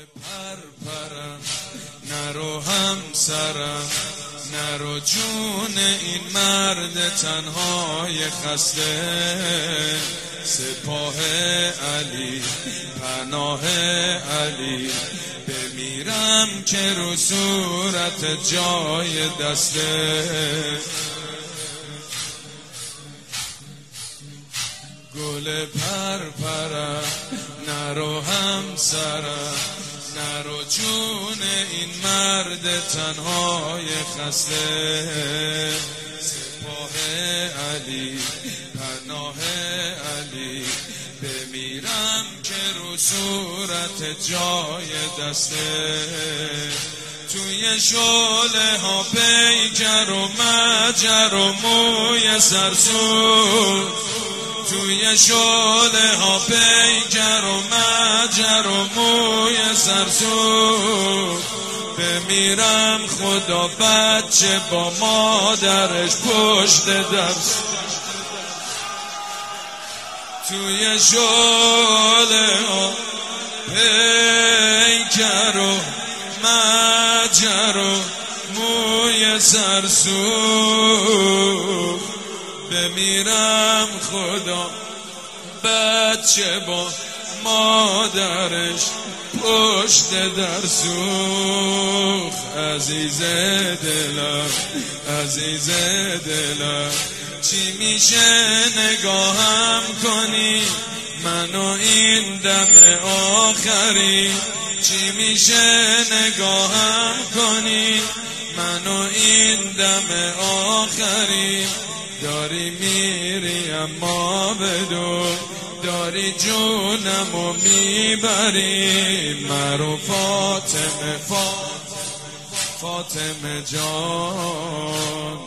پر پرم نرو همسرم نرو جون این مرد تنهای خسته. سپاه علی پناه علی بمیرم که رو صورت جای دسته. گل پر پرم نرو همسرم نرو جون این مرد تنهای خسته. سپاه علی پناه علی بمیرم که رو صورت جای دسته. توی شله ها پیکر و مجر و موی سرسون. توی شله ها پیکر و مجر و موی سرسون بمیرم خدا بچه با مادرش پشت درس توی شله ها پیکر و مجر و موی سرسون بمیرم خدا بچه با مادرش پشت در سوخ عزیز دلم عزیز دلم چی میشه نگاهم کنی؟ منو این دم آخری چی میشه نگاهم کنی؟ منو این دم آخری. داری میری اما بدون داری جونم و می‌بری. مرو فاطمه فاطمه جان